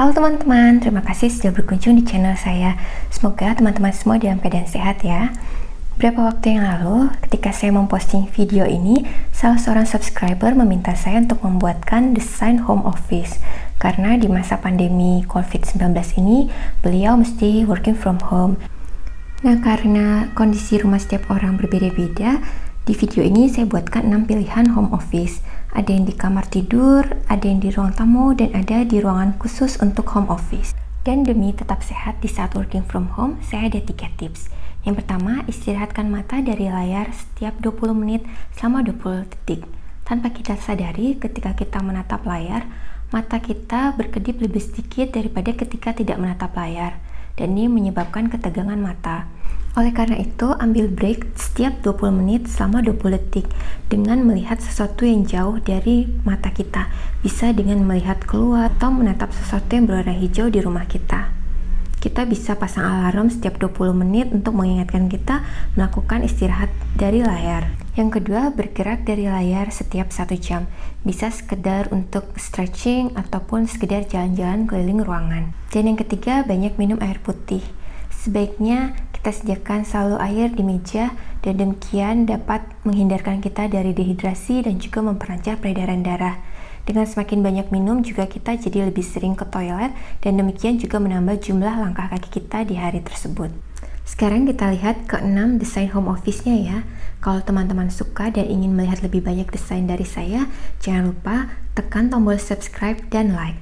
Halo teman-teman, terima kasih sudah berkunjung di channel saya. Semoga teman-teman semua dalam keadaan sehat ya. Beberapa waktu yang lalu, ketika saya memposting video ini, salah seorang subscriber meminta saya untuk membuatkan desain home office. Karena di masa pandemi COVID-19 ini, beliau mesti working from home. Nah, karena kondisi rumah setiap orang berbeda-beda, di video ini saya buatkan 6 pilihan home office ada yang di kamar tidur, ada yang di ruang tamu, dan ada di ruangan khusus untuk home office. Dan demi tetap sehat di saat working from home, saya ada tiga tips. Yang pertama, istirahatkan mata dari layar setiap 20 menit selama 20 detik. Tanpa kita sadari, ketika kita menatap layar, mata kita berkedip lebih sedikit daripada ketika tidak menatap layar. Dan ini menyebabkan ketegangan mata. Oleh karena itu, ambil break setiap 20 menit selama 20 detik dengan melihat sesuatu yang jauh dari mata kita. Bisa dengan melihat keluar atau menatap sesuatu yang berwarna hijau di rumah kita. Kita bisa pasang alarm setiap 20 menit untuk mengingatkan kita melakukan istirahat dari layar. Yang kedua, bergerak dari layar setiap satu jam. Bisa sekedar untuk stretching ataupun sekedar jalan-jalan keliling ruangan. Dan yang ketiga, banyak minum air putih. Sebaiknya kita sediakan selalu air di meja dan demikian dapat menghindarkan kita dari dehidrasi dan juga memperlancar peredaran darah. Dengan semakin banyak minum juga kita jadi lebih sering ke toilet dan demikian juga menambah jumlah langkah kaki kita di hari tersebut. Sekarang kita lihat ke-6 desain home office-nya ya. Kalau teman-teman suka dan ingin melihat lebih banyak desain dari saya, jangan lupa tekan tombol subscribe dan like.